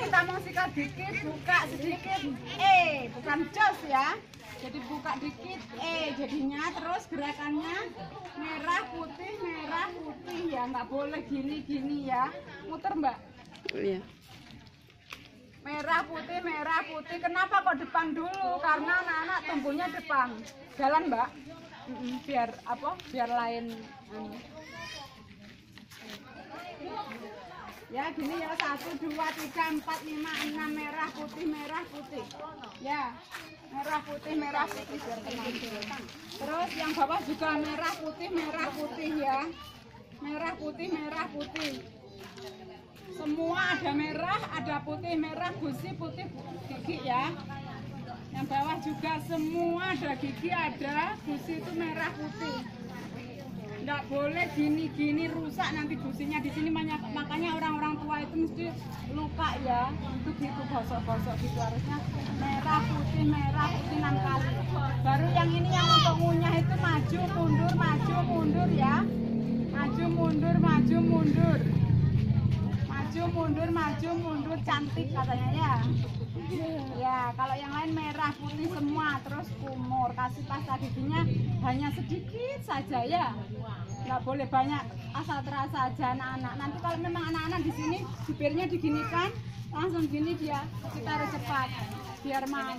kita mau sikat dikit buka sedikit. Eh bukan jos ya. Jadi buka dikit eh jadinya. Terus gerakannya merah putih merah putih ya. Nggak boleh gini gini ya. Muter mbak. Iya. merah putih merah putih. Kenapa kok depan dulu? Karena anak-anak tumbuhnya depan. Jalan mbak. Biar apa? Biar lain anu. Ya gini ya satu dua tiga empat lima enam merah putih merah putih. Ya merah putih merah putih terus yang bawah juga merah putih merah putih ya. Merah putih merah putih. Semua ada merah, ada putih merah, gusi putih gigi ya. Yang bawah juga semua ada gigi, ada gusi itu merah putih. Nggak boleh gini-gini rusak nanti gusinya. Di sini banyak- itu mesti luka ya. Itu gitu gosok-gosok gitu harusnya merah putih merah putih enam kali. Baru yang ini yang untuk ngunyah itu maju mundur maju mundur ya. Maju mundur maju mundur maju mundur maju mundur cantik katanya ya ya kalau yang lain merah putih semua terus kumur kasih pasta giginya hanya sedikit saja ya nggak boleh banyak asal terasa aja anak-anak. Nanti kalau memang anak-anak di sini bibirnya diginikan langsung gini dia kita harus cepat biar mau